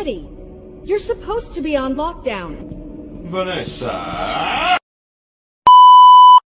already. You're supposed to be on lockdown. Vanessa!